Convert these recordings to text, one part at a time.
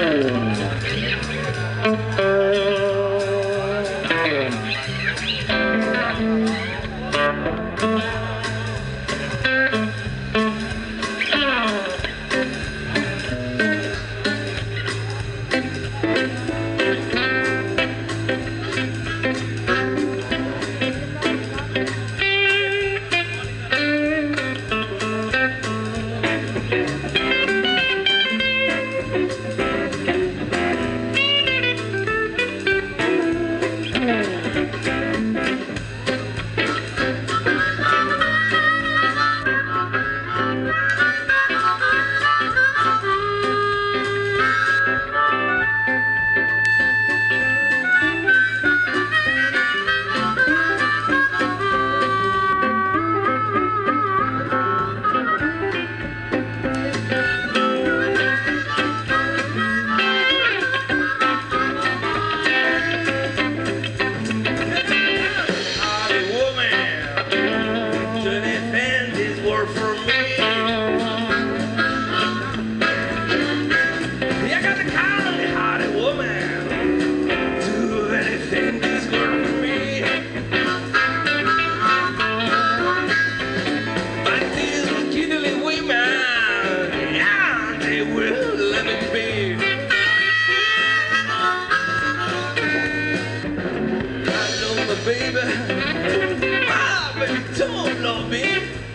Raiders. baby. Ah, baby, don't love me.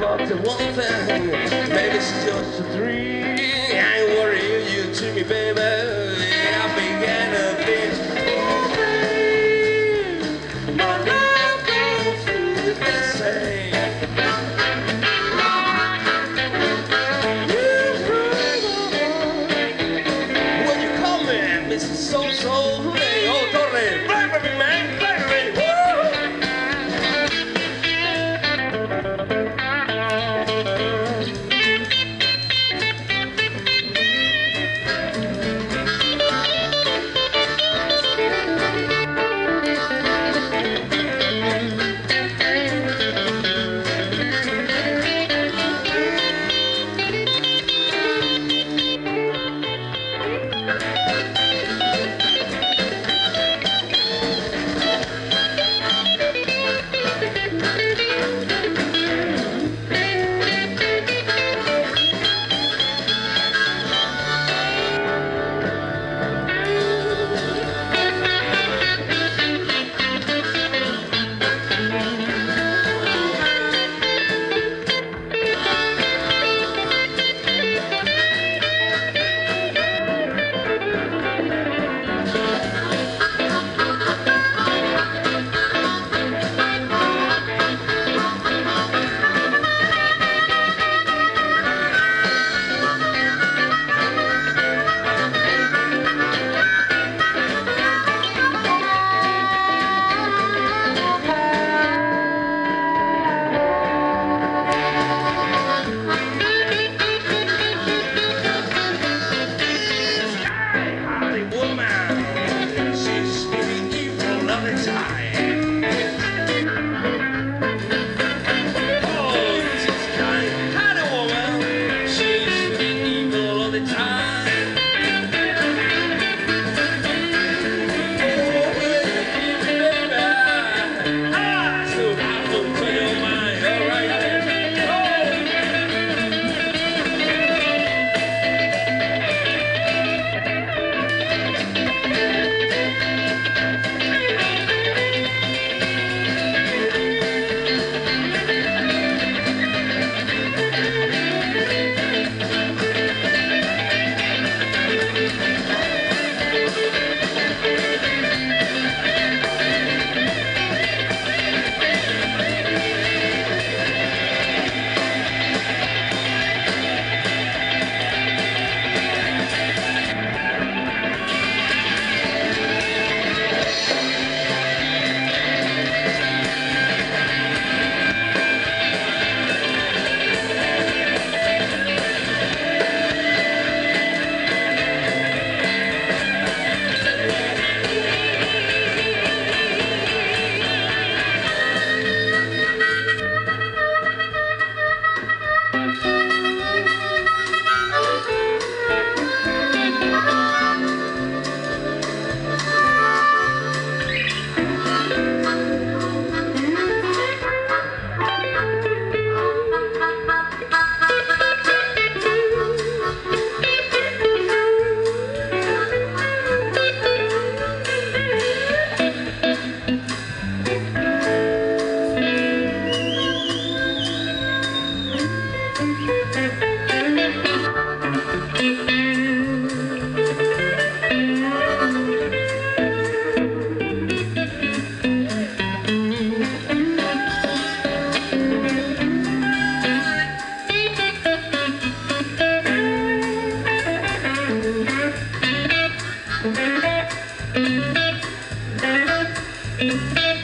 but one thing, maybe it's just a dream. I ain't worry you to me, baby. Time. Muchas gracias,